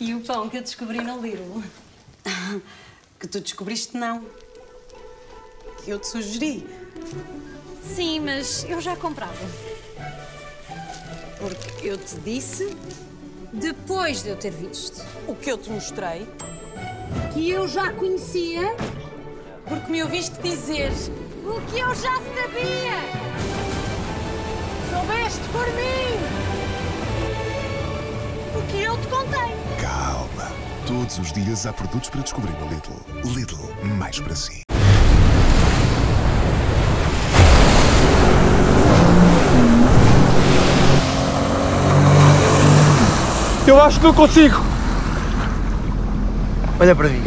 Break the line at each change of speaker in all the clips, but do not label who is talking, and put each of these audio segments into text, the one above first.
E o pão que eu descobri no Lidl?
Que tu descobriste não. Que eu te sugeri.
Sim, mas eu já comprava.
Porque eu te disse
Depois de eu ter visto.
o que eu te mostrei.
Que eu já conhecia.
Porque me ouviste dizer.
O que eu já sabia. Soubeste por mim. O que eu te contei.
Calma. Todos os dias há produtos para descobrir no Lidl. Lidl, mais para si.
Eu acho que não consigo.
Olha para mim.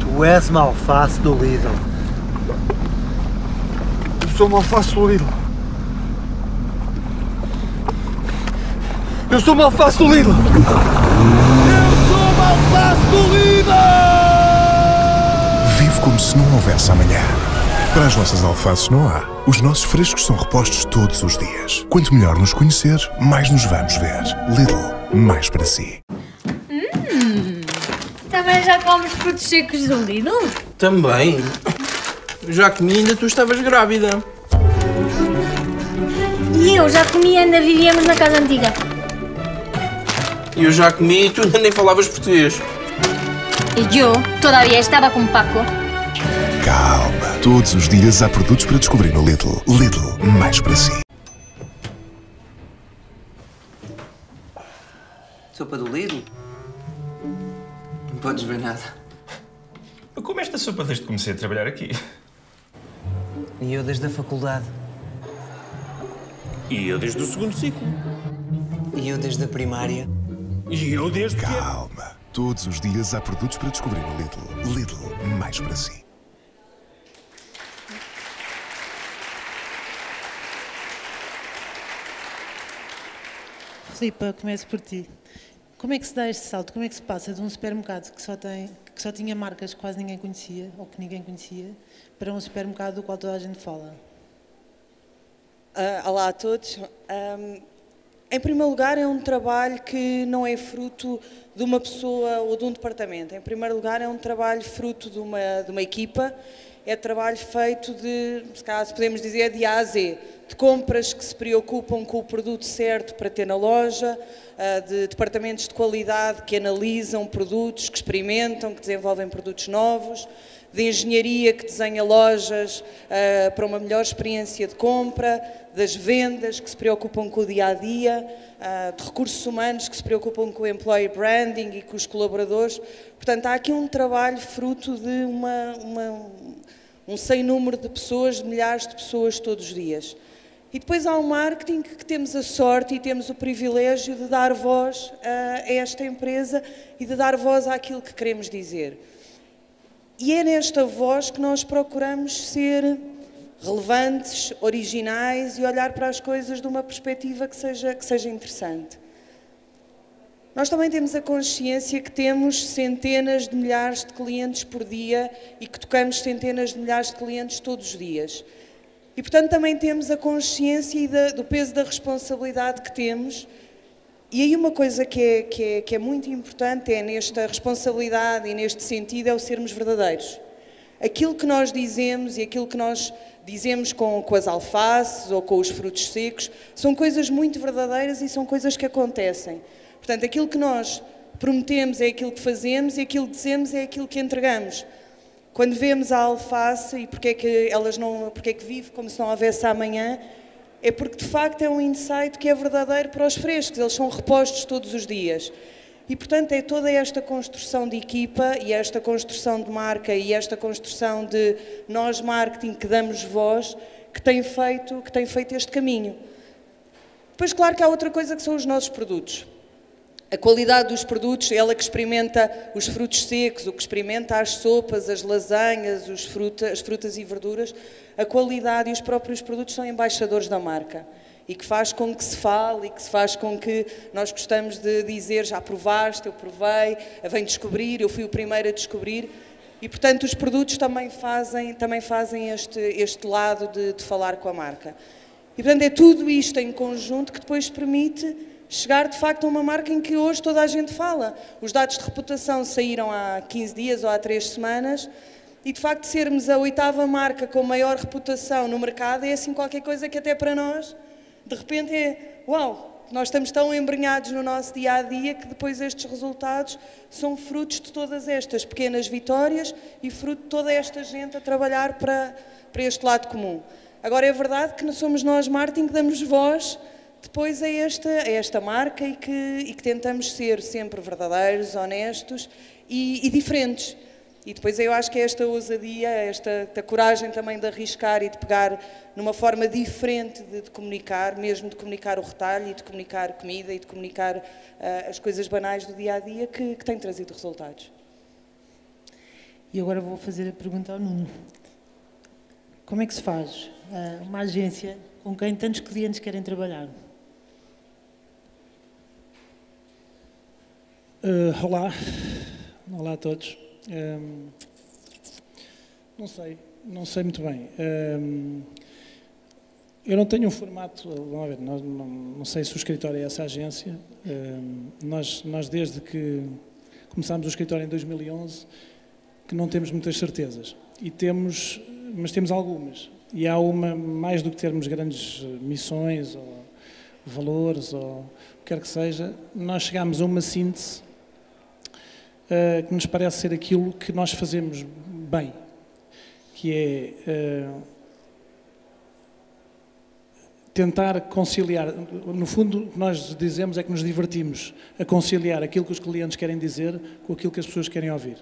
Tu és uma alface do Lidl.
Eu sou uma alface do Lidl. Eu sou uma alface do Lidl. Eu sou uma alface do Lidl!
Vive como se não houvesse amanhã. Para as nossas alfaces não há. Os nossos frescos são repostos todos os dias. Quanto melhor nos conhecer, mais nos vamos ver. Lidl, mais para si.
Também já comes frutos secos do Lidl?
Também. Já comi ainda tu estavas grávida.
E eu já comi e ainda vivíamos na casa antiga.
E eu já comi e tu nem falavas português.
E eu todavía estava com Paco.
Calma. Todos os dias há produtos para descobrir no Lidl. Lidl, mais para si.
Sopa do Lidl? Não podes ver nada.
Eu como esta sopa desde que comecei a trabalhar aqui.
E eu desde a faculdade.
E eu desde o segundo ciclo.
E eu desde a primária.
E eu desde que...
Calma. Todos os dias há produtos para descobrir no Lidl. Lidl, mais para si.
Filipa, começo por ti. Como é que se dá este salto? Como é que se passa de um supermercado que só, tem, que só tinha marcas que quase ninguém conhecia, ou que ninguém conhecia, para um supermercado do qual toda a gente fala?
Ah, olá a todos. Ahm, em primeiro lugar, é um trabalho que não é fruto de uma pessoa ou de um departamento. Em primeiro lugar, é um trabalho fruto de uma, de uma equipa. É trabalho feito de, se se podemos dizer, de A a Z. De compras que se preocupam com o produto certo para ter na loja, ah, de departamentos de qualidade que analisam produtos, que experimentam, que desenvolvem produtos novos, de engenharia que desenha lojas ah, para uma melhor experiência de compra, das vendas que se preocupam com o dia a dia, ah, de recursos humanos que se preocupam com o employer branding e com os colaboradores. Portanto, há aqui um trabalho fruto de uma, uma, um sem número de pessoas, de milhares de pessoas todos os dias. E depois há um marketing que temos a sorte e temos o privilégio de dar voz ah, a esta empresa e de dar voz àquilo que queremos dizer. E é nesta voz que nós procuramos ser relevantes, originais e olhar para as coisas de uma perspectiva que seja, que seja interessante. Nós também temos a consciência que temos centenas de milhares de clientes por dia e que tocamos centenas de milhares de clientes todos os dias. E, portanto, também temos a consciência do peso da responsabilidade que temos. E aí uma coisa que é, que, é, que é muito importante é nesta responsabilidade e neste sentido é o sermos verdadeiros. Aquilo que nós dizemos e aquilo que nós dizemos com, com as alfaces ou com os frutos secos são coisas muito verdadeiras e são coisas que acontecem. Portanto, aquilo que nós prometemos é aquilo que fazemos e aquilo que dizemos é aquilo que entregamos. Quando vemos a alface e porque é que elas não, porque é que vive como se não houvesse amanhã, é porque de facto é um insight que é verdadeiro para os frescos, eles são repostos todos os dias. E portanto é toda esta construção de equipa e esta construção de marca e esta construção de nós marketing que damos voz que tem feito, que tem feito este caminho. Depois claro que há outra coisa que são os nossos produtos. A qualidade dos produtos, ela que experimenta os frutos secos, o que experimenta as sopas, as lasanhas, os fruta, as frutas e verduras, a qualidade e os próprios produtos são embaixadores da marca e que faz com que se fale e que se faz com que nós gostamos de dizer já provaste, eu provei, vem descobrir, eu fui o primeiro a descobrir. E, portanto, os produtos também fazem, também fazem este, este lado de, de falar com a marca. E, portanto, é tudo isto em conjunto que depois permite chegar de facto a uma marca em que hoje toda a gente fala. Os dados de reputação saíram há 15 dias ou há 3 semanas e de facto sermos a oitava marca com maior reputação no mercado é assim qualquer coisa que até para nós, de repente é, uau, nós estamos tão embrenhados no nosso dia a dia que depois estes resultados são frutos de todas estas pequenas vitórias e fruto de toda esta gente a trabalhar para, para este lado comum. Agora é verdade que não somos nós, Martin, que damos voz depois é esta, esta marca e que, e que tentamos ser sempre verdadeiros, honestos e, e diferentes. E depois eu acho que é esta ousadia, esta, esta, coragem também de arriscar e de pegar numa forma diferente de, de, comunicar, mesmo de comunicar o retalho e de comunicar comida e de comunicar uh, as coisas banais do dia a dia que, que tem trazido resultados.
E agora vou fazer a pergunta ao Nuno. Como é que se faz uh, uma agência com quem tantos clientes querem trabalhar?
Uh, olá, olá a todos. Um, ehm, não sei, não sei muito bem. Um, ehm, eu não tenho um formato, vamos ver, nós, não, não, sei se o escritório é essa agência. Um, ehm, nós, nós, desde que começámos o escritório em 2011, que não temos muitas certezas. E temos, mas temos algumas. E há uma, mais do que termos grandes missões ou valores ou o que quer que seja, nós chegamos a uma síntese uh, que nos parece ser aquilo que nós fazemos bem, que é uh, tentar conciliar. No fundo, o que nós dizemos é que nos divertimos a conciliar aquilo que os clientes querem dizer com aquilo que as pessoas querem ouvir.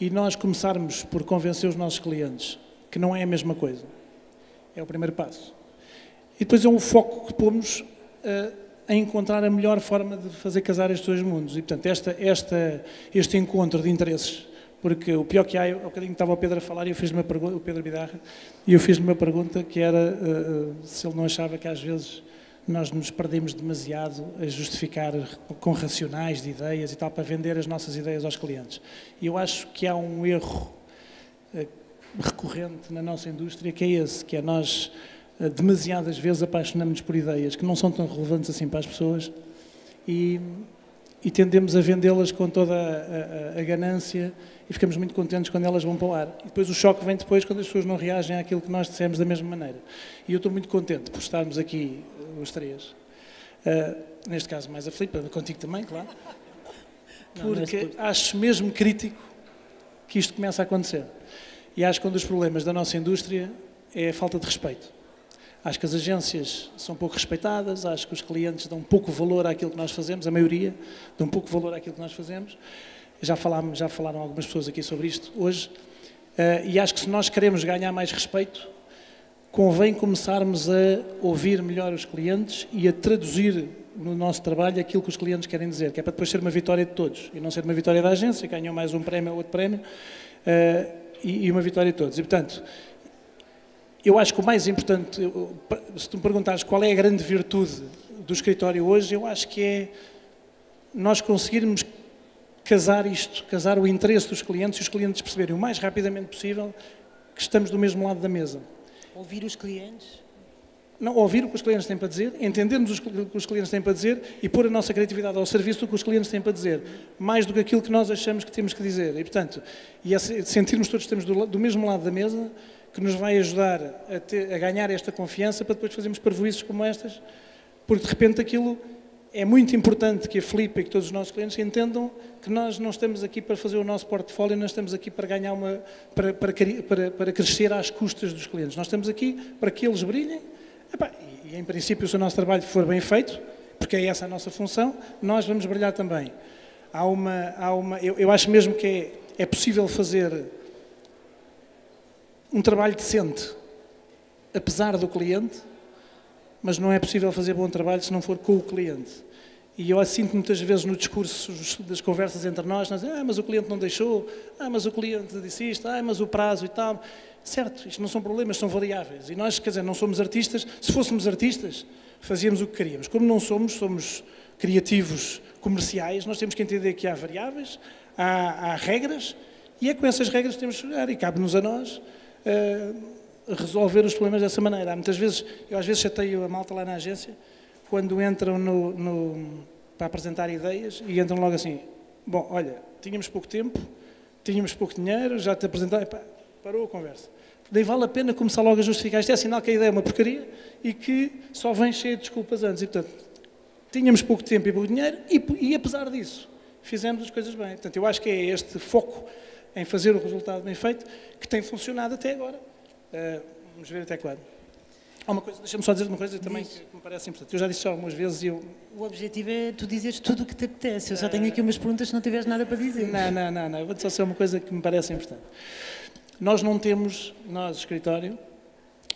E nós começarmos por convencer os nossos clientes que não é a mesma coisa. É o primeiro passo. E depois é um foco que pomos uh, a encontrar a melhor forma de fazer casar estes dois mundos. E, portanto, esta, esta, este encontro de interesses, porque o pior que há, ao bocadinho estava o Pedro a falar e eu fiz-lhe uma pergunta, o Pedro Bidarra, e eu fiz-lhe uma pergunta que era uh, se ele não achava que às vezes nós nos perdemos demasiado a justificar com racionais de ideias e tal para vender as nossas ideias aos clientes. E eu acho que há um erro uh, recorrente na nossa indústria que é esse, que é nós demasiadas vezes apaixonamos-nos por ideias que não são tão relevantes assim para as pessoas e, e tendemos a vendê-las com toda a, a, a, ganância e ficamos muito contentes quando elas vão para o ar. E depois o choque vem depois quando as pessoas não reagem àquilo que nós dissemos da mesma maneira. E eu estou muito contente por estarmos aqui, eh, os três. Uh, neste caso mais a Filipe, contigo também, claro. Porque não, acho mesmo crítico que isto comece a acontecer. E acho que um dos problemas da nossa indústria é a falta de respeito. Acho que as agências são pouco respeitadas, acho que os clientes dão pouco valor àquilo que nós fazemos, a maioria dão pouco valor àquilo que nós fazemos. Já, já falaram algumas pessoas aqui sobre isto hoje. Uh, e acho que se nós queremos ganhar mais respeito, convém começarmos a ouvir melhor os clientes e a traduzir no nosso trabalho aquilo que os clientes querem dizer, que é para depois ser uma vitória de todos e não ser uma vitória da agência, ganham mais um prémio ou outro prémio, uh, e, e, uma vitória de todos. E, portanto, eu acho que o mais importante, se tu me perguntares qual é a grande virtude do escritório hoje, eu acho que é nós conseguirmos casar isto, casar o interesse dos clientes e os clientes perceberem o mais rapidamente possível que estamos do mesmo lado da mesa.
Ouvir os clientes?
Não, ouvir o que os clientes têm para dizer, entendermos o que os clientes têm para dizer e pôr a nossa criatividade ao serviço do que os clientes têm para dizer, mais do que aquilo que nós achamos que temos que dizer. E, portanto, e sentirmos todos que estamos do, do mesmo lado da mesa, que nos vai ajudar a, ter, a ganhar esta confiança para depois fazermos parvoíces como estas, porque de repente aquilo é muito importante que a Filipe e que todos os nossos clientes entendam que nós não estamos aqui para fazer o nosso portfólio, nós estamos aqui para ganhar uma, para, para, para, para crescer às custas dos clientes. Nós estamos aqui para que eles brilhem Epá, e, e, em princípio, se o nosso trabalho for bem feito, porque é essa a nossa função, nós vamos brilhar também. Há uma, há uma, eu, eu acho mesmo que é, é possível fazer um trabalho decente, apesar do cliente, mas não é possível fazer bom trabalho se não for com o cliente. E eu sinto muitas vezes no discurso das conversas entre nós, nós ah, mas o cliente não deixou, ah, mas o cliente disse isto, ah, mas o prazo e tal. Certo, isto não são problemas, são variáveis. E nós, quer dizer, não somos artistas. Se fôssemos artistas, fazíamos o que queríamos. Como não somos, somos criativos comerciais, nós temos que entender que há variáveis, há, há regras, e é com essas regras que temos que jogar, e cabe-nos a nós uh, resolver os problemas dessa maneira. Muitas vezes, eu às vezes chateio a malta lá na agência, quando entram no, no, para apresentar ideias e entram logo assim: Bom, olha, tínhamos pouco tempo, tínhamos pouco dinheiro, já te apresentei, epá, parou a conversa. Daí vale a pena começar logo a justificar. Isto é sinal que a ideia é uma porcaria e que só vem cheio de desculpas antes. E, portanto, tínhamos pouco tempo e pouco dinheiro e, e apesar disso, fizemos as coisas bem. Portanto, eu acho que é este foco em fazer o resultado bem feito que tem funcionado até agora. Uh, vamos ver até quando. Há uma coisa, deixa-me só dizer uma coisa também Diz. que me parece importante. Eu já disse algumas vezes e eu...
O objetivo é tu dizeres tudo o que te apetece. Eu só tenho aqui umas perguntas se não tiveres nada para dizer.
Não, não, não. não. Eu vou-te só dizer uma coisa que me parece importante. Nós não temos, nós, escritório,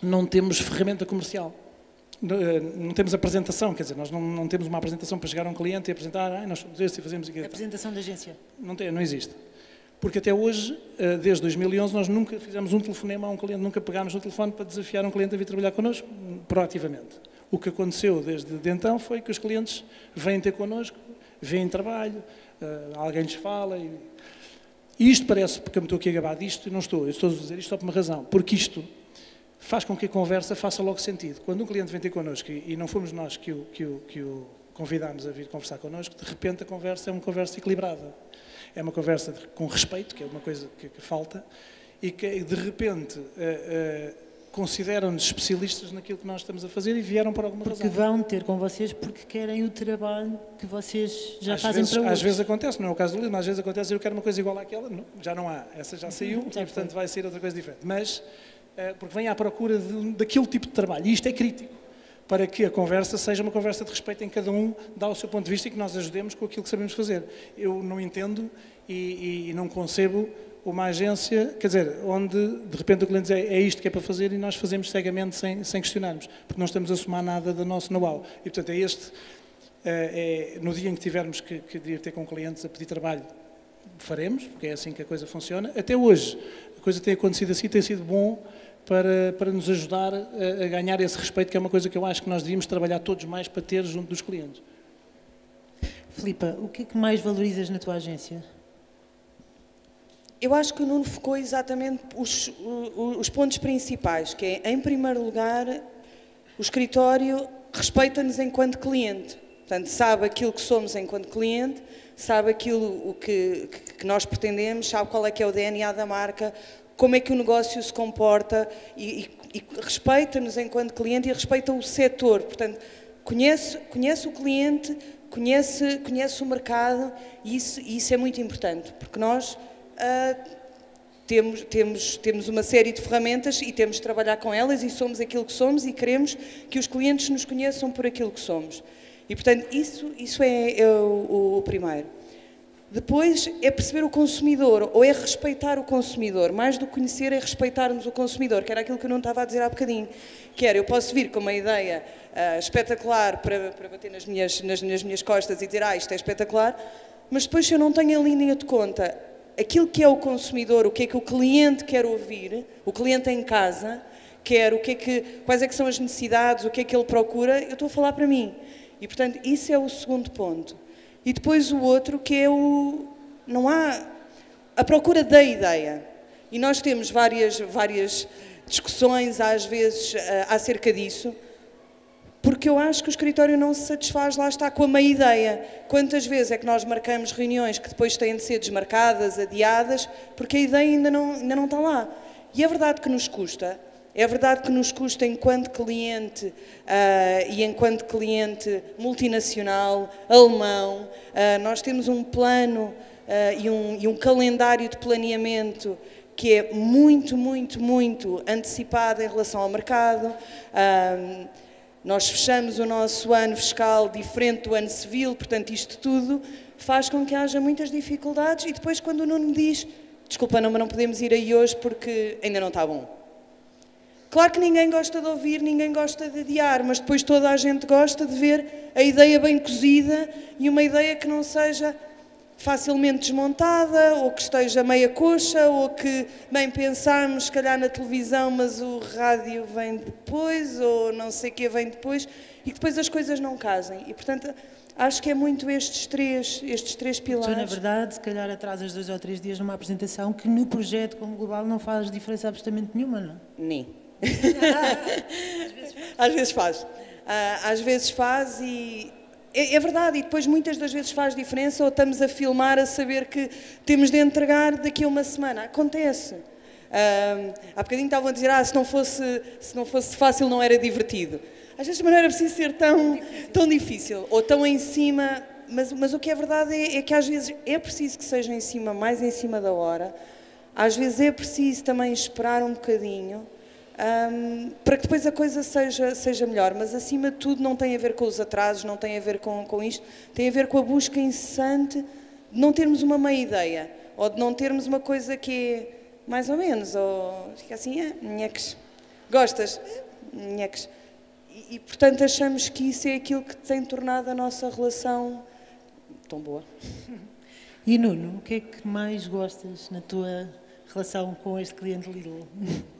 não temos ferramenta comercial. Eh, não temos apresentação, quer dizer, nós não, não temos uma apresentação para chegar a um cliente e apresentar, ah, nós somos este e fazemos aquilo.
Apresentação da agência?
Não, tem, não existe. Porque até hoje, eh, desde 2011, nós nunca fizemos um telefonema a um cliente, nunca pegámos no telefone para desafiar um cliente a vir trabalhar connosco, proativamente. O que aconteceu desde de então foi que os clientes vêm ter connosco, vêm trabalho, eh, alguém lhes fala. E, e isto parece, porque eu me estou aqui a gabar disto, não estou, eu estou a dizer isto só por uma razão, porque isto faz com que a conversa faça logo sentido. Quando um cliente vem ter connosco e, e não fomos nós que o, que, o, que o convidámos a vir conversar connosco, de repente a conversa é uma conversa equilibrada é uma conversa com respeito, que é uma coisa que, que falta, e que de repente uh, uh, consideram-nos especialistas naquilo que nós estamos a fazer e vieram por alguma
porque
razão.
Porque vão ter com vocês porque querem o trabalho que vocês já
às
fazem
vezes,
para outros.
Às vezes acontece, não é o caso do livro, mas às vezes acontece eu quero uma coisa igual àquela, não, já não há, essa já saiu já e portanto vai ser outra coisa diferente. Mas, uh, porque vem à procura de, daquele tipo de trabalho e isto é crítico para que a conversa seja uma conversa de respeito em cada um dá o seu ponto de vista e que nós ajudemos com aquilo que sabemos fazer. Eu não entendo e, e, não concebo uma agência, quer dizer, onde de repente o cliente diz é, é isto que é para fazer e nós fazemos cegamente sem, sem questionarmos, porque não estamos a somar nada do nosso know-how. E portanto é este, é, é, no dia em que tivermos que, que ter com clientes a pedir trabalho, faremos, porque é assim que a coisa funciona. Até hoje a coisa tem acontecido assim, tem sido bom para, para nos ajudar a, a ganhar esse respeito, que é uma coisa que eu acho que nós devíamos trabalhar todos mais para ter junto dos clientes.
Filipa, o que é que mais valorizas na tua agência?
Eu acho que o Nuno focou exatamente os, os pontos principais, que é, em primeiro lugar, o escritório respeita-nos enquanto cliente. Portanto, sabe aquilo que somos enquanto cliente, sabe aquilo o que, que nós pretendemos, sabe qual é que é o DNA da marca, como é que o negócio se comporta e, e, e respeita-nos enquanto cliente e respeita o setor. Portanto, conhece, conhece o cliente, conhece, conhece o mercado e isso, isso é muito importante, porque nós uh, temos, temos, temos uma série de ferramentas e temos de trabalhar com elas e somos aquilo que somos e queremos que os clientes nos conheçam por aquilo que somos. E, portanto, isso, isso é, é o, o primeiro. Depois é perceber o consumidor, ou é respeitar o consumidor. Mais do que conhecer é respeitarmos o consumidor, que era aquilo que eu não estava a dizer há bocadinho. Que era, eu posso vir com uma ideia uh, espetacular para, para bater nas minhas, nas, nas minhas costas e dizer, ah, isto é espetacular, mas depois se eu não tenho a linha de conta aquilo que é o consumidor, o que é que o cliente quer ouvir, o cliente em casa quer, o que é que, quais é que são as necessidades, o que é que ele procura, eu estou a falar para mim. E, portanto, isso é o segundo ponto. E depois o outro que é o... não há... a procura da ideia. E nós temos várias, várias discussões, às vezes, eh, acerca disso, porque eu acho que o escritório não se satisfaz, lá está, com a meia ideia. Quantas vezes é que nós marcamos reuniões que depois têm de ser desmarcadas, adiadas, porque a ideia ainda não, ainda não está lá. E é verdade que nos custa, é verdade que nos custa enquanto cliente uh, e enquanto cliente multinacional, alemão, uh, nós temos um plano uh, e, um, e um calendário de planeamento que é muito, muito, muito antecipado em relação ao mercado. Nós fechamos o nosso ano fiscal diferente do ano civil, portanto, isto tudo faz com que haja muitas dificuldades e depois, quando o Nuno me diz desculpa, não, mas não podemos ir aí hoje porque ainda não está bom. Claro que ninguém gosta de ouvir, ninguém gosta de adiar, mas depois toda a gente gosta de ver a ideia bem cozida e uma ideia que não seja facilmente desmontada, ou que esteja meia coxa, ou que bem pensarmos, se calhar na televisão, mas o rádio vem depois, ou não sei o que vem depois, e que depois as coisas não casem. E, portanto, acho que é muito estes três, estes três pilares.
Tu, na verdade, se calhar atrasas dois ou três dias numa apresentação que no projeto como global não faz diferença absolutamente nenhuma, não?
Nem. Às vezes faz. Às vezes faz. Ah, às vezes faz e é, é, verdade, e depois muitas das vezes faz diferença ou estamos a filmar a saber que temos de entregar daqui a uma semana. Acontece. Um, há bocadinho estavam a dizer, ah, se não, fosse, se não fosse fácil não era divertido. Às vezes não era preciso ser tão, tão difícil ou tão em cima, mas, mas o que é verdade é, é que às vezes é preciso que seja em cima, mais em cima da hora. Às vezes é preciso também esperar um bocadinho um, para que depois a coisa seja, seja melhor. Mas acima de tudo não tem a ver com os atrasos, não tem a ver com, com isto, tem a ver com a busca incessante de não termos uma meia ideia ou de não termos uma coisa que é mais ou menos, ou fica assim, ah, nheques. Gostas? Nheques. E, e, portanto achamos que isso é aquilo que tem tornado a nossa relação tão boa.
E Nuno, o que é que mais gostas na tua relação com este cliente Lidl?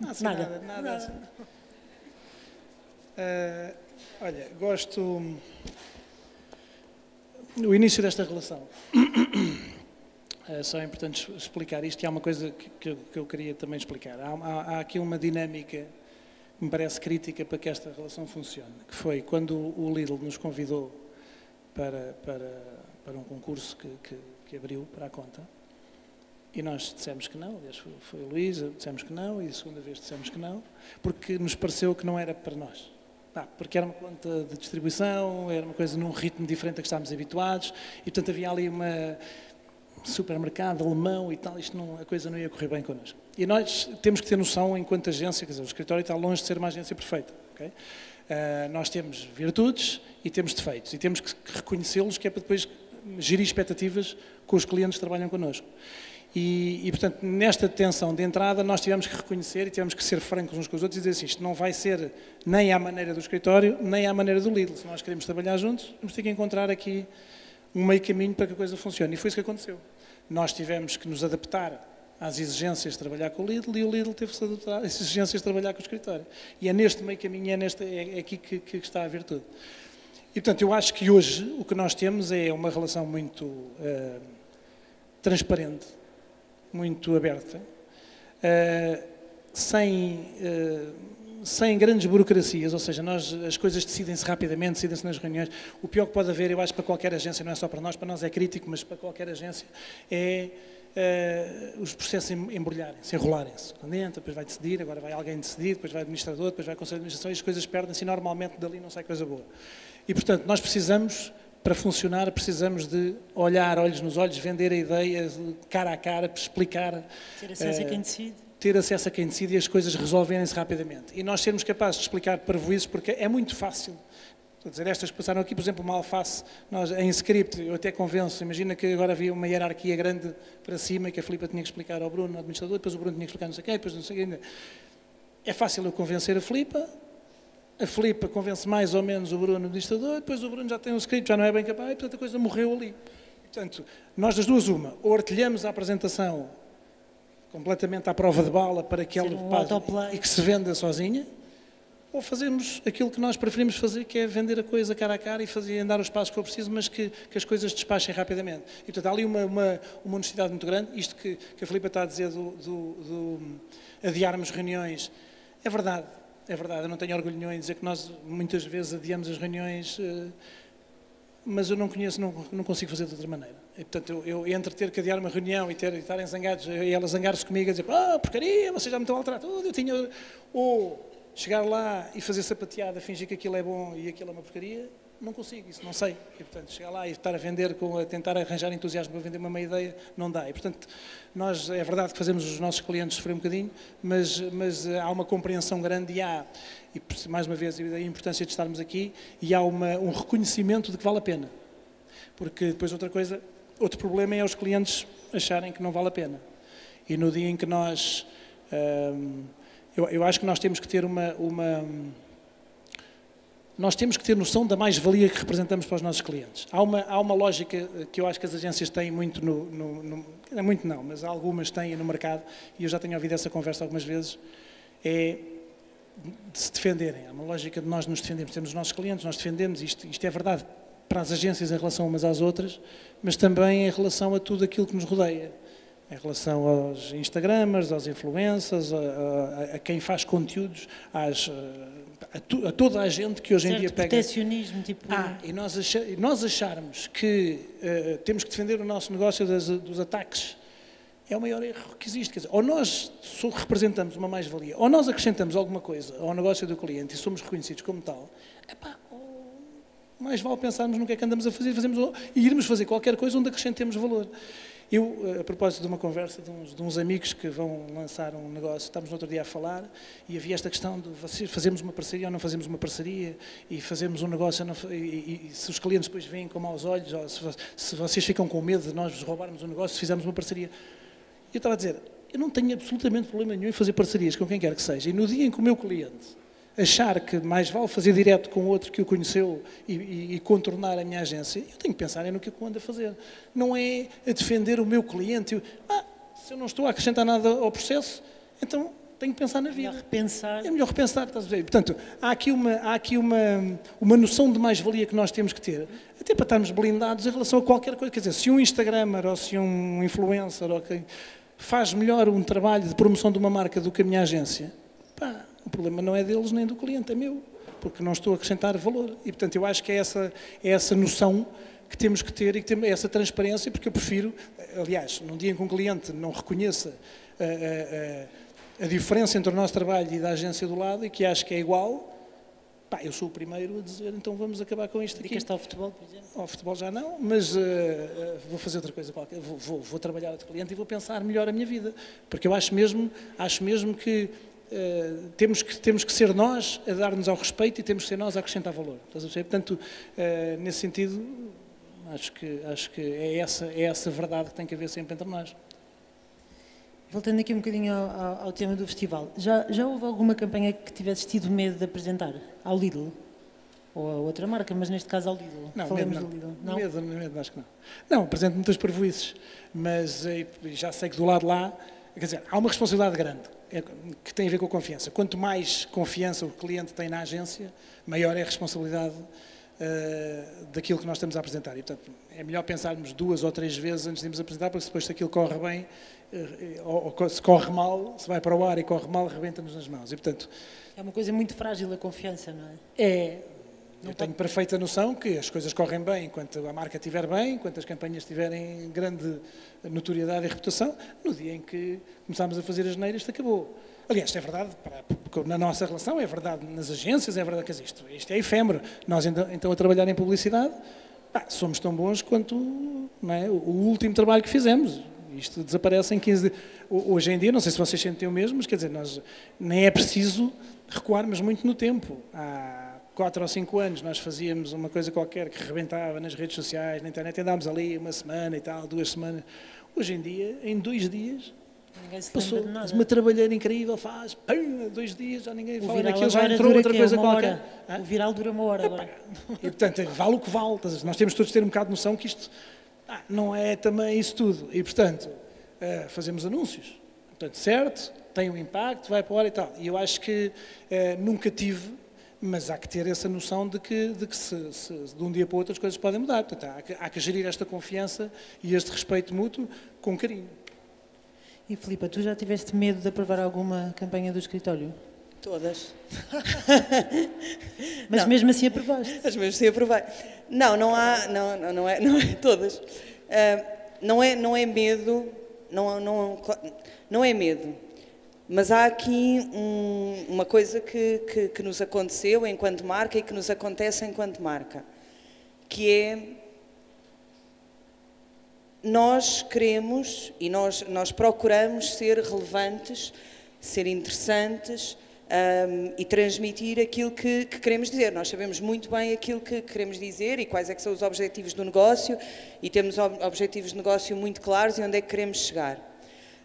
Não, assim, nada. Nada, nada. nada. Uh, olha, gosto. O início desta relação. É só importante explicar isto e há uma coisa que, que, que eu queria também explicar. Há, há, há, aqui uma dinâmica que me parece crítica para que esta relação funcione, que foi quando o Lidl nos convidou para, para, para um concurso que, que, que abriu para a conta, e nós dissemos que não, aliás foi, a Luísa, dissemos que não, e a segunda vez dissemos que não, porque nos pareceu que não era para nós. Ah, porque era uma conta de distribuição, era uma coisa num ritmo diferente a que estávamos habituados, e portanto havia ali uma supermercado alemão e tal, isto não, a coisa não ia correr bem connosco. E nós temos que ter noção, enquanto agência, quer dizer, o escritório está longe de ser uma agência perfeita. Okay? Uh, nós temos virtudes e temos defeitos, e temos que reconhecê-los, que é para depois gerir expectativas com os clientes que trabalham connosco. E, e, portanto, nesta tensão de entrada, nós tivemos que reconhecer e tivemos que ser francos uns com os outros e dizer assim, isto não vai ser nem à maneira do escritório, nem à maneira do Lidl. Se nós queremos trabalhar juntos, vamos ter que encontrar aqui um meio caminho para que a coisa funcione. E foi isso que aconteceu. Nós tivemos que nos adaptar às exigências de trabalhar com o Lidl e o Lidl teve que se adaptar às exigências de trabalhar com o escritório. E é neste meio caminho, é, neste, é, é aqui que, que, está a virtude. E, portanto, eu acho que hoje o que nós temos é uma relação muito uh, transparente, muito aberta, uh, sem... Uh, sem grandes burocracias, ou seja, nós, as coisas decidem-se rapidamente, decidem-se nas reuniões. O pior que pode haver, eu acho, para qualquer agência, não é só para nós, para nós é crítico, mas para qualquer agência, é uh, os processos embrulharem-se, enrolarem-se. Quando entra, depois vai decidir, agora vai alguém decidir, depois vai administrador, depois vai conselho de administração e as coisas perdem-se e normalmente dali não sai coisa boa. E, portanto, nós precisamos para funcionar, precisamos de olhar olhos nos olhos, vender a ideia cara a cara, explicar.
Ter acesso uh, a quem decide
ter acesso a quem decide e as coisas resolverem-se rapidamente. E nós sermos capazes de explicar para parvoízes, porque é muito fácil. Estou a dizer, estas que passaram aqui, por exemplo, uma alface, nós, em script, eu até convenço, imagina que agora havia uma hierarquia grande para cima que a Filipa tinha que explicar ao Bruno, ao administrador, depois o Bruno tinha que explicar não sei quem, depois não sei quem. É fácil eu convencer a Filipa, a Filipa convence mais ou menos o Bruno, administrador, depois o Bruno já tem um script, já não é bem capaz, e portanto a coisa morreu ali. Portanto, nós das duas uma, ou artilhamos a apresentação completamente à prova de bala para que ela um e que se venda sozinha, ou fazemos aquilo que nós preferimos fazer, que é vender a coisa cara a cara e fazer andar os passos que for preciso, mas que, que as coisas despachem rapidamente. E, portanto, há ali uma, uma, uma necessidade muito grande. Isto que, que a Filipa está a dizer do, do, do adiarmos reuniões, é verdade, é verdade. Eu não tenho orgulho nenhum em dizer que nós muitas vezes adiamos as reuniões, eh, mas eu não conheço, não, não consigo fazer de outra maneira. E, portanto, eu, eu, entre ter que adiar uma reunião e, ter, e estarem zangados, e ela zangar-se comigo a dizer, ah, porcaria, vocês já me estão a alterar tudo, eu tinha... Ou chegar lá e fazer sapateada, fingir que aquilo é bom e aquilo é uma porcaria, não consigo, isso não sei. E, portanto, chegar lá e estar a vender, com, a tentar arranjar entusiasmo para vender uma meia ideia, não dá. E, portanto, nós, é verdade que fazemos os nossos clientes sofrer um bocadinho, mas, mas há uma compreensão grande e há, e mais uma vez, a importância de estarmos aqui, e há uma, um reconhecimento de que vale a pena. Porque depois outra coisa Outro problema é os clientes acharem que não vale a pena. E no dia em que nós. Hum, eu, eu, acho que nós temos que ter uma, uma. Nós temos que ter noção da mais-valia que representamos para os nossos clientes. Há uma, há uma lógica que eu acho que as agências têm muito no, no, no é muito não, mas algumas têm no mercado, e eu já tenho ouvido essa conversa algumas vezes, é de se defenderem. Há uma lógica de nós nos defendermos. Temos os nossos clientes, nós defendemos, isto, isto é verdade para as agências em relação umas às outras, mas também em relação a tudo aquilo que nos rodeia. em relação aos Instagramers, aos influencers, a, a, a quem faz conteúdos, às, a, tu, a, toda a gente que hoje
certo,
em dia pega.
Protecionismo, tipo.
Ah, e nós, achar, nós acharmos que uh, temos que defender o nosso negócio das, dos ataques é o maior erro que existe. Quer dizer, ou nós representamos uma mais-valia, ou nós acrescentamos alguma coisa ao negócio do cliente e somos reconhecidos como tal, epá, mais vale pensarmos no que é que andamos a fazer fazemos, e irmos fazer qualquer coisa onde acrescentemos valor. Eu, eh, a propósito de uma conversa de uns, de uns, amigos que vão lançar um negócio, estávamos no outro dia a falar e havia esta questão de fazermos uma parceria ou não fazemos uma parceria e fazemos um negócio e, e, e, se os clientes depois vêm com maus olhos ou se, se vocês ficam com medo de nós roubarmos um negócio se fizermos uma parceria. Eu estava a dizer, eu não tenho absolutamente problema nenhum em fazer parcerias com quem quer que seja. E no dia em que o meu cliente achar que mais vale fazer direto com outro que o conheceu e, e, e, contornar a minha agência, eu tenho que pensar é no que eu ando a fazer. Não é a defender o meu cliente. Eu, ah, se eu não estou a acrescentar nada ao processo, então tenho que pensar na vida. É
melhor repensar.
É melhor repensar, estás a ver? Portanto, há aqui uma, há aqui uma, uma noção de mais-valia que nós temos que ter, até para estarmos blindados em relação a qualquer coisa. Quer dizer, se um Instagramer ou se um influencer ou quem faz melhor um trabalho de promoção de uma marca do que a minha agência, pá, o problema não é deles nem do cliente, é meu, porque não estou a acrescentar valor. E, portanto, eu acho que é essa, é essa noção que temos que ter e que temos essa transparência, porque eu prefiro, aliás, num dia em que um cliente não reconheça a, a, a, a diferença entre o nosso trabalho e da agência do lado e que acho que é igual, Pá, eu sou o primeiro a dizer, então vamos acabar com isto aqui.
está ao futebol, por exemplo?
Ao futebol já não, mas uh, uh, vou fazer outra coisa qualquer. Vou, vou, vou, trabalhar outro cliente e vou pensar melhor a minha vida. Porque eu acho mesmo, acho mesmo que, uh, temos que temos que ser nós a dar-nos ao respeito e temos que ser nós a acrescentar valor. Estás a ver? Portanto, nesse sentido, acho que, acho que é, essa, é essa verdade que tem que haver sempre entre nós.
Voltando aqui um bocadinho ao, ao, ao, tema do festival, já, já houve alguma campanha que tivesse tido medo de apresentar ao Lidl? Ou a outra marca, mas neste caso ao Lidl?
Não, Falemos medo não. do Lidl. Não? Medo, medo, acho que não. Não, apresento muitas prejuízos, mas eh, já sei que do lado lá, quer dizer, há uma responsabilidade grande é, que tem a ver com a confiança. Quanto mais confiança o cliente tem na agência, maior é a responsabilidade uh, daquilo que nós estamos a apresentar. E, portanto, é melhor pensarmos duas ou três vezes antes de irmos apresentar, porque depois se aquilo corre bem, uh, ou, ou, se corre mal, se vai para o ar e corre mal, rebenta-nos nas mãos. E, portanto,
é uma coisa muito frágil a confiança, não é?
É. Eu tenho perfeita noção que as coisas correm bem enquanto a marca estiver bem, enquanto as campanhas tiverem grande notoriedade e reputação. No dia em que começámos a fazer as neiras, isto acabou. Aliás, é verdade para, na nossa relação, é verdade nas agências, é verdade que isto, isto é efêmero. Nós, então, a trabalhar em publicidade, pá, somos tão bons quanto é, o, último trabalho que fizemos. Isto desaparece em 15 Hoje em dia, não sei se vocês sentem o mesmo, mas quer dizer, nós, nem é preciso recuarmos muito no tempo. Há quatro ou cinco anos nós fazíamos uma coisa qualquer que rebentava nas redes sociais, na internet, andámos ali uma semana e tal, duas semanas. Hoje em dia, em dois dias, Passou uma trabalheira incrível, faz, pum, dois dias, já ninguém o fala daquilo, já entrou outra coisa qualquer.
O viral dura uma hora agora.
E portanto, vale o que vale. Nós temos todos de ter um bocado de noção que isto ah, não é também isso tudo. E portanto, uh, fazemos anúncios. Portanto, certo, tem um impacto, vai para a hora e tal. E eu acho que uh, nunca tive, mas há que ter essa noção de que, de, que se, se, de um dia para o outro as coisas podem mudar. Portanto, há que, há que gerir esta confiança e este respeito mútuo com carinho.
E Filipa, tu já tiveste medo de aprovar alguma campanha do escritório?
Todas.
Mas não. mesmo assim aprovaste?
Mas mesmo assim aprovei. Não, não há, não, não, não, é, não é todas. Uh, não, é, não é medo, não, não, não é medo. Mas há aqui um, uma coisa que, que, que nos aconteceu enquanto marca e que nos acontece enquanto marca, que é nós queremos e nós, nós procuramos ser relevantes, ser interessantes um, e transmitir aquilo que, que, queremos dizer. Nós sabemos muito bem aquilo que queremos dizer e quais é que são os objetivos do negócio e temos objetivos de negócio muito claros e onde é que queremos chegar.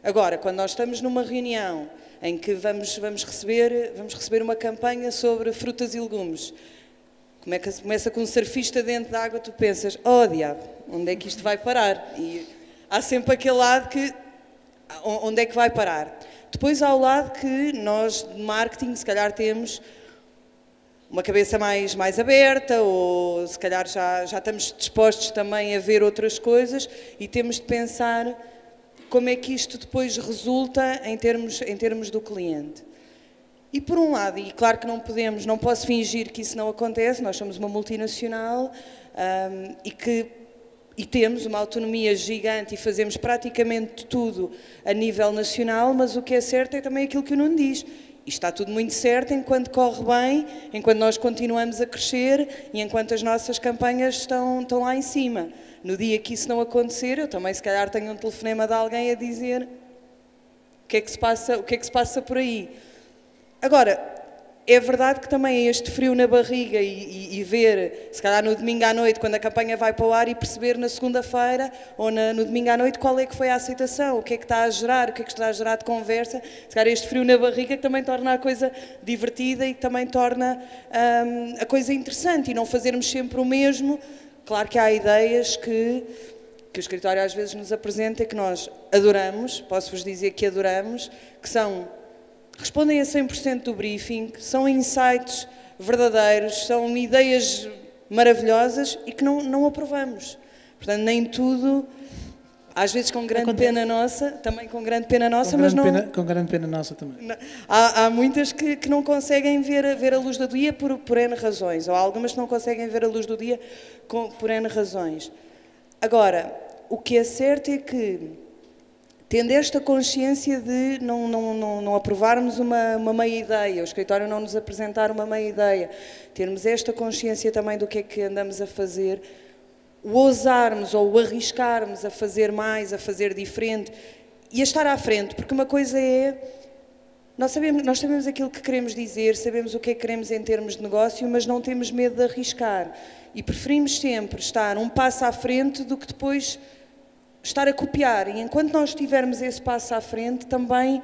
Agora, quando nós estamos numa reunião em que vamos, vamos, receber, vamos receber uma campanha sobre frutas e legumes, como é que começa com um surfista dentro da água, tu pensas, oh diabo, onde é que isto vai parar? E há sempre aquele lado que, onde é que vai parar? Depois há o lado que nós de marketing, se calhar temos uma cabeça mais, mais aberta ou se calhar já, já estamos dispostos também a ver outras coisas e temos de pensar como é que isto depois resulta em termos, em termos do cliente. E por um lado, e claro que não podemos, não posso fingir que isso não acontece, nós somos uma multinacional um, e que e temos uma autonomia gigante e fazemos praticamente tudo a nível nacional, mas o que é certo é também aquilo que o Nuno diz. E está tudo muito certo enquanto corre bem, enquanto nós continuamos a crescer e enquanto as nossas campanhas estão, estão lá em cima. No dia que isso não acontecer, eu também se calhar tenho um telefonema de alguém a dizer o que é que se passa, o que é que se passa por aí. Agora, é verdade que também é este frio na barriga e, e, e, ver, se calhar no domingo à noite, quando a campanha vai para o ar, e perceber na segunda-feira ou na, no domingo à noite qual é que foi a aceitação, o que é que está a gerar, o que é que está a gerar de conversa. Se calhar este frio na barriga que também torna a coisa divertida e também torna hum, a coisa interessante e não fazermos sempre o mesmo. Claro que há ideias que, que o escritório às vezes nos apresenta e que nós adoramos, posso-vos dizer que adoramos, que são respondem a 100% do briefing, são insights verdadeiros, são ideias maravilhosas e que não, não aprovamos. Portanto, nem tudo, às vezes com grande Acontece. pena nossa, também com grande pena nossa,
com
mas não...
Pena, com grande pena nossa também.
Não, há, há, muitas que, que não conseguem ver, ver a luz do dia por, por N razões, ou há algumas que não conseguem ver a luz do dia com, por N razões. Agora, o que é certo é que tendo esta consciência de não, não, não, não aprovarmos uma, uma meia ideia, o escritório não nos apresentar uma meia ideia, termos esta consciência também do que é que andamos a fazer, o ousarmos ou o arriscarmos a fazer mais, a fazer diferente e a estar à frente, porque uma coisa é. Nós sabemos, nós sabemos aquilo que queremos dizer, sabemos o que é que queremos em termos de negócio, mas não temos medo de arriscar. E preferimos sempre estar um passo à frente do que depois estar a copiar. E enquanto nós tivermos esse passo à frente, também,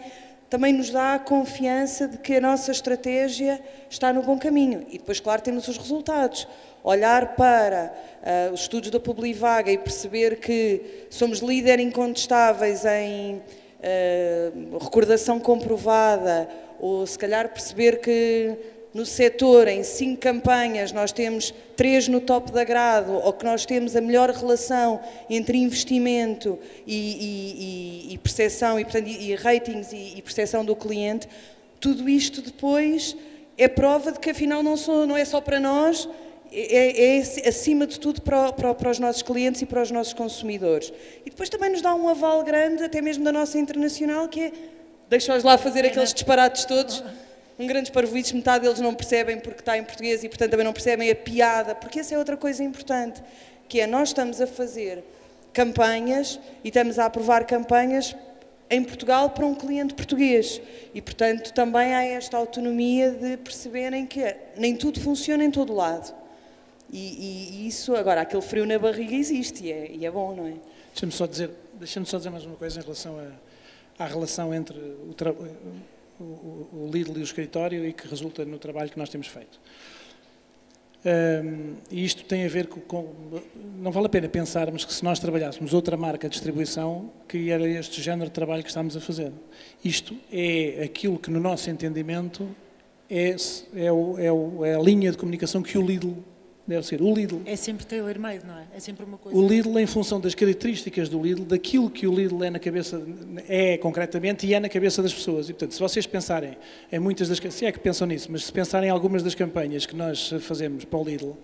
também nos dá a confiança de que a nossa estratégia está no bom caminho. E depois, claro, temos os resultados. Olhar para uh, os estudos da Publivaga e perceber que somos líder incontestáveis em uh, recordação comprovada, ou se calhar perceber que no setor, em cinco campanhas, nós temos três no top da grado, ou que nós temos a melhor relação entre investimento e, e, e percepção, e, portanto, e ratings e, e percepção do cliente, tudo isto depois é prova de que afinal não, sou, não é só para nós, é, é, acima de tudo para, para, para, os nossos clientes e para os nossos consumidores. E depois também nos dá um aval grande, até mesmo da nossa internacional, que é deixa-os lá fazer aqueles disparates todos um grande parvoíces, metade deles não percebem porque está em português e, portanto, também não percebem a piada, porque essa é outra coisa importante, que é nós estamos a fazer campanhas e estamos a aprovar campanhas em Portugal para um cliente português. E, portanto, também há esta autonomia de perceberem que nem tudo funciona em todo lado. E, e, isso, agora, aquele frio na barriga existe e é, e é bom, não é?
Deixa-me só dizer, deixa só dizer mais uma coisa em relação à relação entre o o, o Lidl e o escritório e que resulta no trabalho que nós temos feito. Um, e isto tem a ver com, com, Não vale a pena pensarmos que se nós trabalhássemos outra marca de distribuição, que era este género de trabalho que estamos a fazer. Isto é aquilo que, no nosso entendimento, é, é, o, é, o, é a linha de comunicação que o Lidl deve ser. O Lidl.
É sempre tailor-made, não é? É sempre uma coisa.
O Lidl, em função das características do Lidl, daquilo que o Lidl é na cabeça, é concretamente e é na cabeça das pessoas. E, portanto, se vocês pensarem em muitas das. Se é que pensam nisso, mas se pensarem em algumas das campanhas que nós fazemos para o Lidl,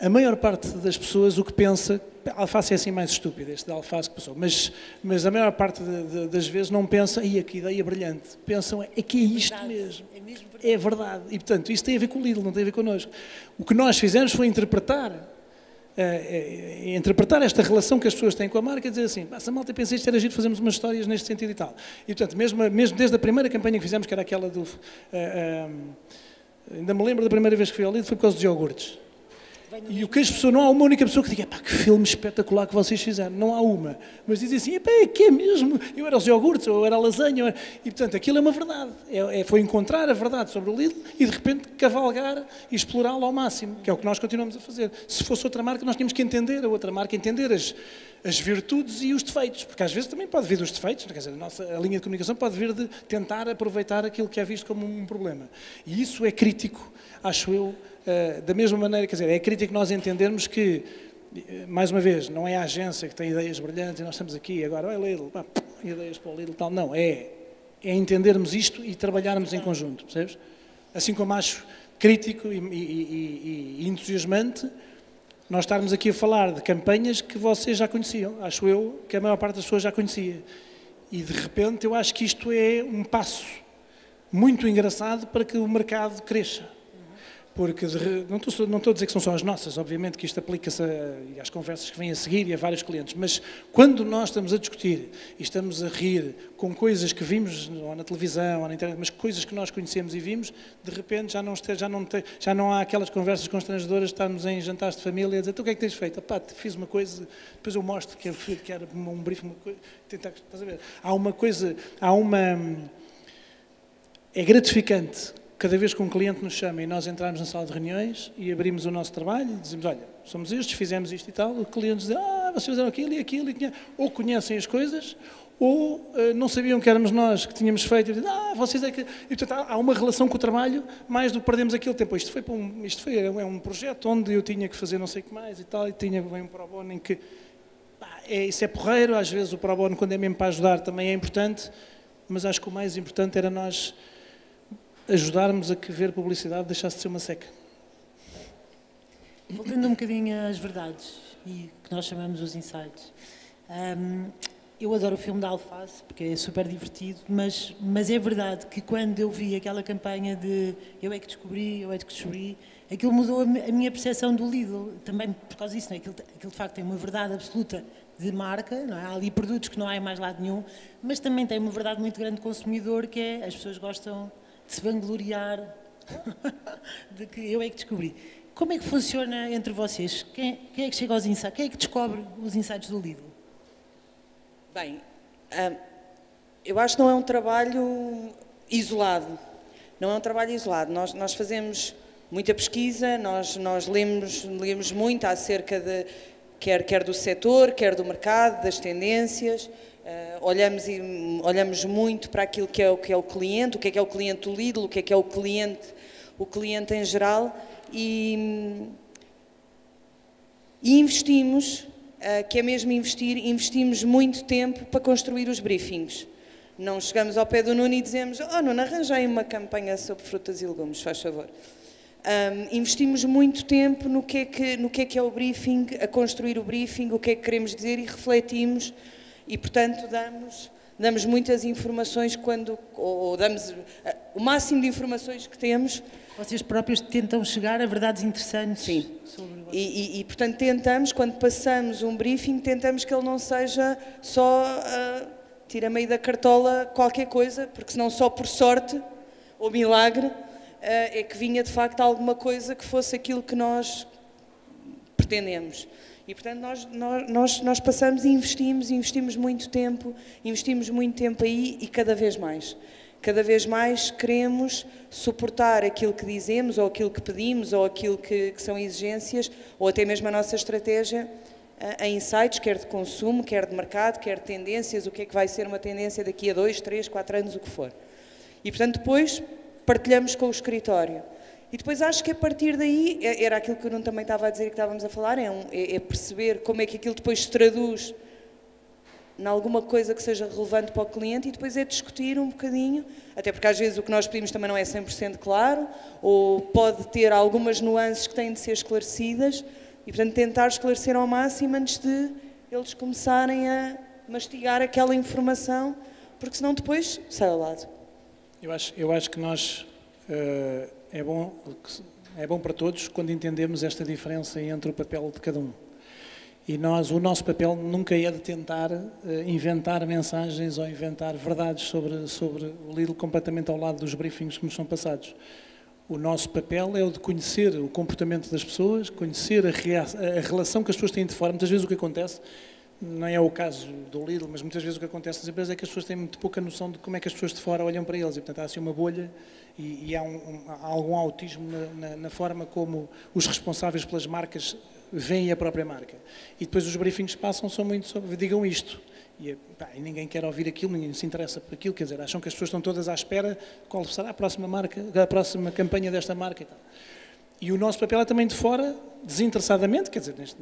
a maior parte das pessoas o que pensa, a alface é assim mais estúpida, este da alface que passou, mas, mas a maior parte de, de, das vezes não pensa, e que ideia brilhante, pensam, é que é isto
verdade,
mesmo,
é, mesmo
é verdade. E portanto, isso tem a ver com o Lidl, não tem a ver connosco. O que nós fizemos foi interpretar, é, é, interpretar esta relação que as pessoas têm com a marca e dizer assim, se a malta pensa isto era giro, fazemos umas histórias neste sentido e tal. E portanto, mesmo, mesmo desde a primeira campanha que fizemos, que era aquela do... Uh, uh, ainda me lembro da primeira vez que fui ao Lidl, foi por causa dos iogurtes. E o que as pessoas, não há uma única pessoa que diga, pá, que filme espetacular que vocês fizeram. Não há uma. Mas dizem assim, pá, é que é mesmo? Eu era os iogurtes, ou era a lasanha. Era... E, portanto, aquilo é uma verdade. É, é, foi encontrar a verdade sobre o Lidl e, de repente, cavalgar e explorá-lo ao máximo, que é o que nós continuamos a fazer. Se fosse outra marca, nós tínhamos que entender a outra marca, entender as, as virtudes e os defeitos. Porque, às vezes, também pode vir dos defeitos. Quer dizer, a nossa a linha de comunicação pode vir de tentar aproveitar aquilo que é visto como um problema. E isso é crítico, acho eu, eh, da mesma maneira, quer dizer, é crítico nós entendermos que eh, mais uma vez, não é a agência que tem ideias brilhantes e nós estamos aqui agora, vai Lidl, pá, ideias para o Lidl tal. Não, é, é entendermos isto e trabalharmos em conjunto, percebes? Assim como acho crítico e, e, e, e entusiasmante nós estarmos aqui a falar de campanhas que vocês já conheciam. Acho eu que a maior parte das pessoas já conhecia. E de repente eu acho que isto é um passo muito engraçado para que o mercado cresça porque não estou, não estou a dizer que são só as nossas, obviamente que isto aplica-se às conversas que vêm a seguir e a vários clientes, mas quando nós estamos a discutir e estamos a rir com coisas que vimos ou na televisão ou na internet, mas coisas que nós conhecemos e vimos, de repente já não, já não, já não há aquelas conversas constrangedoras de estarmos em jantares de família a dizer, tu o que é que tens feito? Pá, fiz uma coisa, depois eu mostro que, que era um briefing, uma coisa, tentar, estás a ver? Há uma coisa, há uma... É gratificante cada vez que um cliente nos chama e nós entramos na sala de reuniões e abrimos o nosso trabalho e dizemos, olha, somos estes, fizemos isto e tal, o cliente diz, ah, vocês fizeram aquilo e aquilo, e ou conhecem as coisas, ou uh, não sabiam que éramos nós que tínhamos feito, e dizem, ah, vocês é que... E, portanto, há uma relação com o trabalho mais do que perdemos aquele tempo. Isto foi, um, isto foi é um projeto onde eu tinha que fazer não sei o que mais e tal, e tinha bem um pro bono em que... é, isso é porreiro, às vezes o pro bono, quando é mesmo para ajudar, também é importante, mas acho que o mais importante era nós ajudarmos a que ver publicidade deixasse de ser uma seca.
Voltando um bocadinho às verdades e que nós chamamos os insights. Um, eu adoro o filme da Alface, porque é super divertido, mas, mas é verdade que quando eu vi aquela campanha de eu é que descobri, eu é que descobri, aquilo mudou a minha percepção do Lidl, também por causa disso, não é? aquilo, aquilo de facto tem uma verdade absoluta de marca, não é? há ali produtos que não há em mais lado nenhum, mas também tem uma verdade muito grande de consumidor, que é as pessoas gostam de se vangloriar de que eu é que descobri. Como é que funciona entre vocês? Quem, quem é que chega aos insights? Quem é que descobre os insights do Lidl?
Bem, hum, eu acho que não é um trabalho isolado. Não é um trabalho isolado. Nós, nós fazemos muita pesquisa, nós, nós lemos, lemos muito acerca de, quer, quer do setor, quer do mercado, das tendências. Uh, olhamos, olhamos muito para aquilo que é, o, que é o cliente, o que é que é o cliente do Lidl, o que é que é o cliente, o cliente em geral e, e investimos, uh, que é mesmo investir, investimos muito tempo para construir os briefings. Não chegamos ao pé do Nuno e dizemos, oh Nuno, arranjei uma campanha sobre frutas e legumes, faz favor. Um, investimos muito tempo no que, é que, no que é que é o briefing, a construir o briefing, o que é que queremos dizer e refletimos e, portanto, damos, damos muitas informações quando, ou, damos eh, o máximo de informações que temos.
Vocês próprios tentam chegar a verdades interessantes.
Sim. E, e, e, portanto, tentamos, quando passamos um briefing, tentamos que ele não seja só uh, tira meio da cartola qualquer coisa, porque senão só por sorte ou milagre uh, é que vinha de facto alguma coisa que fosse aquilo que nós pretendemos. E, portanto, nós, nós, nós passamos e investimos, investimos muito tempo, investimos muito tempo aí e cada vez mais. Cada vez mais queremos suportar aquilo que dizemos, ou aquilo que pedimos, ou aquilo que, que são exigências, ou até mesmo a nossa estratégia eh, em insights, quer de consumo, quer de mercado, quer de tendências, o que é que vai ser uma tendência daqui a dois, três, quatro anos, o que for. E, portanto, depois partilhamos com o escritório. E depois acho que a partir daí, é, era aquilo que o Nuno também estava a dizer e que estávamos a falar, é, um, é, é, perceber como é que aquilo depois se traduz em alguma coisa que seja relevante para o cliente e depois é discutir um bocadinho, até porque às vezes o que nós pedimos também não é 100% claro, ou pode ter algumas nuances que têm de ser esclarecidas e, portanto, tentar esclarecer ao máximo antes de eles começarem a mastigar aquela informação, porque senão depois sai ao lado.
Eu acho, eu acho que nós... Uh é bom, é bom para todos quando entendemos esta diferença entre o papel de cada um. E nós, o nosso papel nunca é de tentar uh, inventar mensagens ou inventar verdades sobre, sobre o Lidl completamente ao lado dos briefings que nos são passados. O nosso papel é o de conhecer o comportamento das pessoas, conhecer a, a relação que as pessoas têm de fora. Muitas vezes o que acontece não é o caso do Lidl, mas muitas vezes o que acontece nas empresas é que as pessoas têm muito pouca noção de como é que as pessoas de fora olham para eles e, portanto, há assim uma bolha e, e há, um, um, há, algum autismo na, na, na, forma como os responsáveis pelas marcas veem a própria marca. E depois os briefings passam são muito sobre, digam isto. E, pá, e, ninguém quer ouvir aquilo, ninguém se interessa por aquilo, quer dizer, acham que as pessoas estão todas à espera qual será a próxima marca, a próxima campanha desta marca e tal. E o nosso papel é também de fora, desinteressadamente, quer dizer, neste,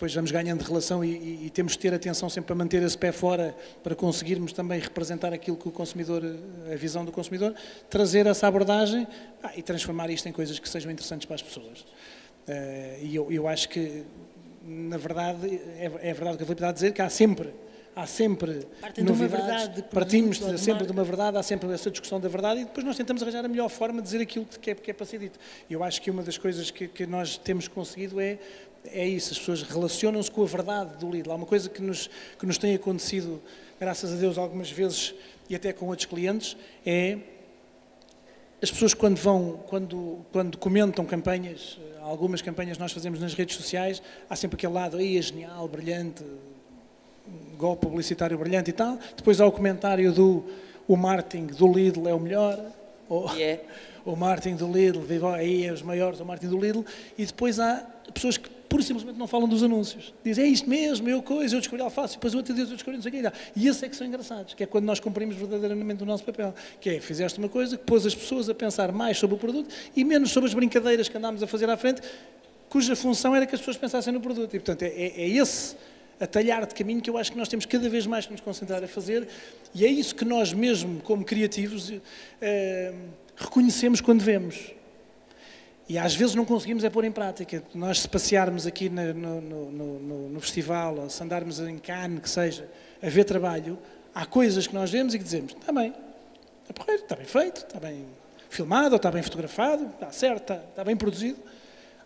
depois vamos ganhando relação e, e, e, temos de ter atenção sempre para manter esse pé fora, para conseguirmos também representar aquilo que o consumidor, a visão do consumidor, trazer essa abordagem ah, e transformar isto em coisas que sejam interessantes para as pessoas. Uh, e eu, eu acho que, na verdade, é, é verdade o que a Filipe está a dizer, que há sempre há sempre
Partem
novidades,
de verdade, de
partimos de, sempre
de,
de uma verdade, há sempre essa discussão da verdade e depois nós tentamos arranjar a melhor forma de dizer aquilo que é, que é para ser dito. Eu acho que uma das coisas que, que nós temos conseguido é, é isso, as pessoas relacionam-se com a verdade do Lidl. Há uma coisa que nos, que nos tem acontecido, graças a Deus, algumas vezes e até com outros clientes, é as pessoas quando vão, quando, quando comentam campanhas, algumas campanhas nós fazemos nas redes sociais, há sempre aquele lado, aí é genial, brilhante, golpe publicitário brilhante e tal. Depois há o comentário do o marketing do Lidl é o melhor. Ou, yeah. O marketing do Lidl, aí é os maiores, o marketing do Lidl. E depois há pessoas que pura e simplesmente não falam dos anúncios. Dizem, é isto mesmo, eu coisa, eu descobri alface, depois o outro diz, eu descobri não sei o que. E esses é que são engraçados, que é quando nós cumprimos verdadeiramente o nosso papel. Que é, fizeste uma coisa que pôs as pessoas a pensar mais sobre o produto e menos sobre as brincadeiras que andámos a fazer à frente, cuja função era que as pessoas pensassem no produto. E, portanto, é, é, é esse a talhar de caminho que eu acho que nós temos cada vez mais que nos concentrar a fazer e é isso que nós mesmo, como criativos, eh, reconhecemos quando vemos. E às vezes não conseguimos é pôr em prática. Nós se passearmos aqui no, no, no, no festival, ou se andarmos em Cannes, que seja, a ver trabalho, há coisas que nós vemos e que dizemos, está bem, está porreiro, está bem feito, está bem filmado, está bem fotografado, está certo, está, está bem produzido.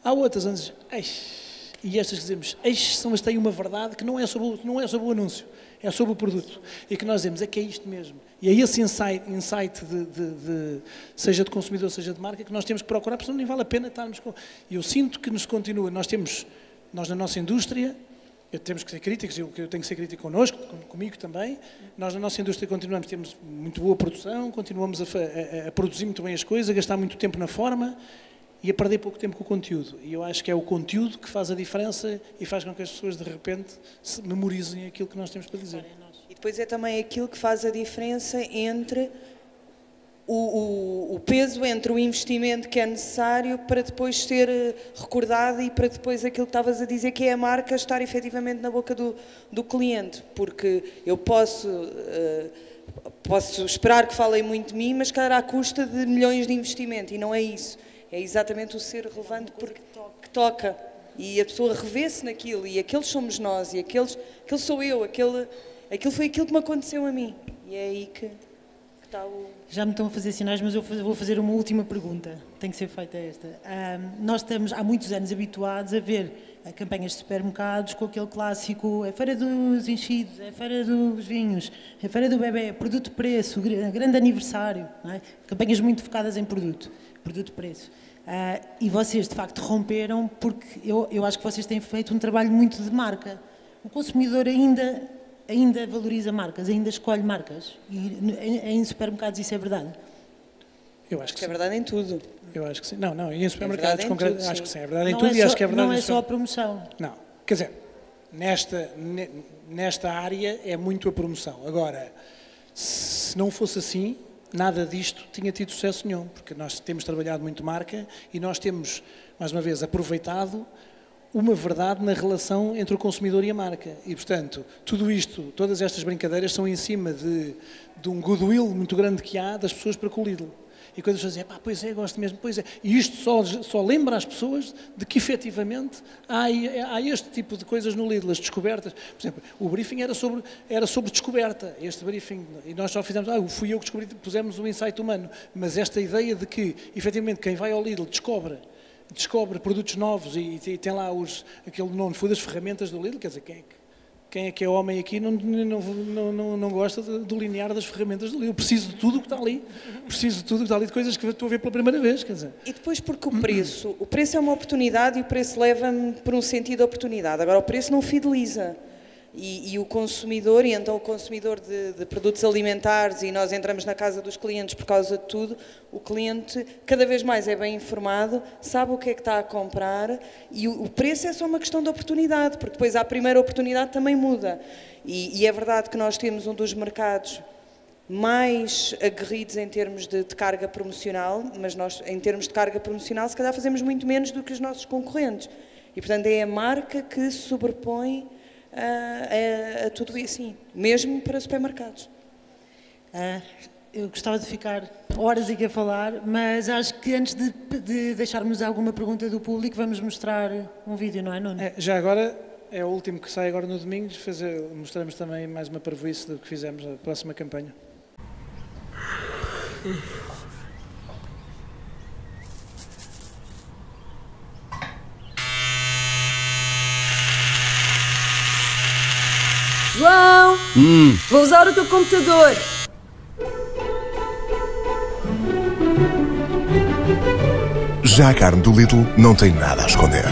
Há outras onde dizemos, e estas dizemos, são, as têm uma verdade que não é, sobre não é sobre o anúncio, é sobre o produto. E que nós dizemos, é que é isto mesmo. E é esse insight, insight de, de, de, seja de consumidor, seja de marca, que nós temos que procurar, porque nem vale a pena estarmos com... Eu sinto que nos continua, nós temos, nós na nossa indústria, temos que ser críticos, eu, eu tenho que ser crítico connosco, comigo também. Nós na nossa indústria continuamos, temos muito boa produção, continuamos a, a, a produzir muito bem as coisas, a gastar muito tempo na forma, e a perder pouco tempo com o conteúdo. E eu acho que é o conteúdo que faz a diferença e faz com que as pessoas de repente memorizem aquilo que nós temos para dizer.
E depois é também aquilo que faz a diferença entre o, o, o, peso entre o investimento que é necessário para depois ser eh, recordado e para depois aquilo que estavas a dizer, que é a marca estar efetivamente na boca do, do cliente. Porque eu posso, uh, posso esperar que falem muito de mim, mas calhar à custa de milhões de investimento, e não é isso é exatamente o ser relevante porque que toca. E a pessoa revê-se naquilo, e aqueles somos nós, e aqueles, aquele sou eu, aquele, aquilo foi aquilo que me aconteceu a mim. E é aí que, que está o.
Já me estão a fazer sinais, mas eu vou fazer uma última pergunta. Tem que ser feita esta. Um, nós estamos há muitos anos habituados a ver campanhas de supermercados com aquele clássico: é feira dos enchidos, é feira dos vinhos, é feira do bebê, produto preço, grande aniversário. É? Campanhas muito focadas em produto, produto preço. Uh, e vocês, de facto, romperam porque eu, eu acho que vocês têm feito um trabalho muito de marca. O consumidor ainda, ainda valoriza marcas, ainda escolhe marcas. E em, em supermercados isso é verdade?
Eu acho que,
que é verdade em tudo.
Eu acho que sim. Não, não, e em supermercados, é concreto, acho que sim, é verdade em tudo
é
e acho que é verdade
Não é só a promoção.
Não, quer dizer, nesta, nesta área é muito a promoção. Agora, se não fosse assim, nada disto tinha tido sucesso nenhum, porque nós temos trabalhado muito marca e nós temos, mais uma vez, aproveitado uma verdade na relação entre o consumidor e a marca. E, portanto, tudo isto, todas estas brincadeiras são em cima de, de um goodwill muito grande que há das pessoas para com o Lidl. E quando as pessoas dizem, pá, pois é, gosto mesmo, pois é. E isto só, só lembra as pessoas de que efetivamente há, há este tipo de coisas no Lidl, as descobertas. Por exemplo, o briefing era sobre, era sobre descoberta, este briefing, e nós só fizemos, ah, fui eu que descobri, pusemos o insight humano. Mas esta ideia de que, efetivamente, quem vai ao Lidl descobre descobre produtos novos e, e tem lá os, aquele nome, foi das ferramentas do Lidl, quer dizer, quem é que quem é que é homem aqui não, não, não, não gosta do linear das ferramentas do livro. Eu preciso de tudo o que está ali. Preciso de tudo o que está ali, de coisas que estou a ver pela primeira vez. Quer dizer.
E depois porque o preço, o preço é uma oportunidade e o preço leva-me por um sentido de oportunidade. Agora, o preço não fideliza. E, e, o consumidor, e então o consumidor de, de, produtos alimentares, e nós entramos na casa dos clientes por causa de tudo, o cliente cada vez mais é bem informado, sabe o que é que está a comprar e o, o preço é só uma questão de oportunidade, porque depois a primeira oportunidade também muda. E, e é verdade que nós temos um dos mercados mais aguerridos em termos de, de, carga promocional, mas nós, em termos de carga promocional, se calhar fazemos muito menos do que os nossos concorrentes. E, portanto, é a marca que sobrepõe a, a, a tudo isso, sim, mesmo para supermercados.
Ah, eu gostava de ficar horas aqui a falar, mas acho que antes de, de deixarmos alguma pergunta do público, vamos mostrar um vídeo, não é, Nuno?
É, já agora, é o último que sai agora no domingo, fazer, mostramos também mais uma parvoíce do que fizemos na próxima campanha.
João,
Hum.
vou usar o teu computador.
Já a carne do Lidl não tem nada a esconder.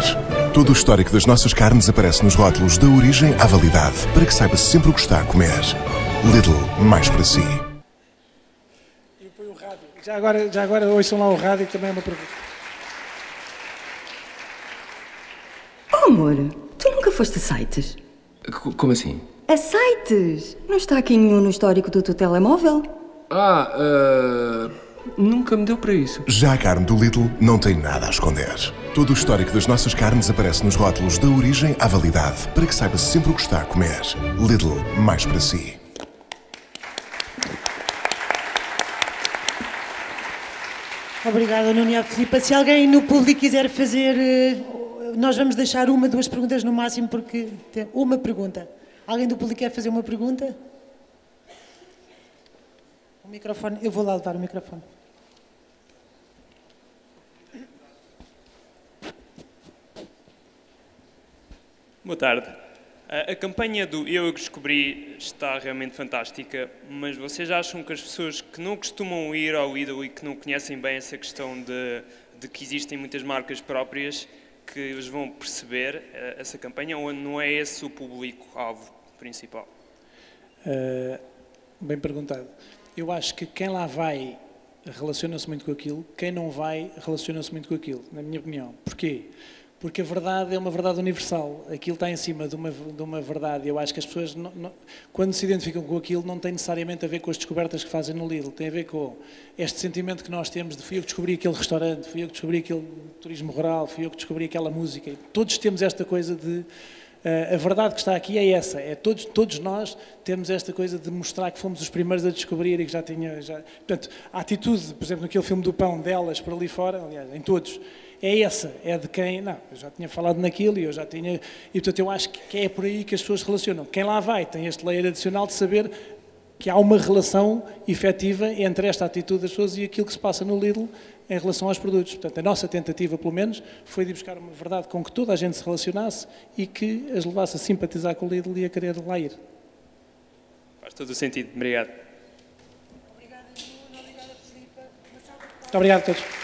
Todo o histórico das nossas carnes aparece nos rótulos da origem à validade, para que saiba sempre o que está a comer. Lidl, mais para si.
Já agora, já agora ouçam lá o rádio, que também é uma pergunta.
Oh, amor, tu nunca foste a sites?
Como assim?
A sites? Não está aqui nenhum no histórico do teu telemóvel?
Ah, ah, nunca me deu para isso.
Já a carne do Lidl não tem nada a esconder. Todo o histórico das nossas carnes aparece nos rótulos da origem à validade, para que saiba sempre o que está a comer. Lidl, mais para si.
Obrigada, Nuno à Filipa. Se alguém no público quiser fazer, eh, nós vamos deixar uma, duas perguntas no máximo, porque tem uma pergunta. Alguém do público quer fazer uma pergunta? O microfone, eu vou lá levar o microfone.
Boa tarde. A, campanha do Eu Descobri está realmente fantástica, mas vocês acham que as pessoas que não costumam ir ao Lidl e que não conhecem bem essa questão de, de que existem muitas marcas próprias, que eles vão perceber eh, essa campanha ou não é esse o público-alvo principal?
Uh, bem perguntado. Eu acho que quem lá vai relaciona-se muito com aquilo, quem não vai relaciona-se muito com aquilo, na minha opinião. Porquê? Porque a verdade é uma verdade universal. Aquilo está em cima de uma, de uma verdade. Eu acho que as pessoas, não, não, quando se identificam com aquilo, não tem necessariamente a ver com as descobertas que fazem no Lidl. Tem a ver com este sentimento que nós temos de fui eu que descobri aquele restaurante, fui eu que descobri aquele turismo rural, fui eu que descobri aquela música. Todos temos esta coisa de a verdade que está aqui é essa, é todos, todos nós temos esta coisa de mostrar que fomos os primeiros a descobrir e que já tinha... Já... Portanto, a atitude, por exemplo, naquele filme do pão delas para ali fora, aliás, em todos, é essa, é de quem... Não, eu já tinha falado naquilo e eu já tinha... E, portanto, eu acho que é por aí que as pessoas relacionam. Quem lá vai tem este layer adicional de saber que há uma relação efetiva entre esta atitude das pessoas e aquilo que se passa no Lidl em relação aos produtos. Portanto, a nossa tentativa, pelo menos, foi de buscar uma verdade com que toda a gente se relacionasse e que as levasse a simpatizar com o Lidl e a querer lá ir.
Faz todo o sentido. Obrigado.
Muito obrigado a todos.